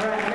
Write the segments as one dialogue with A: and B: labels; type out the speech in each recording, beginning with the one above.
A: Right,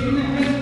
B: know,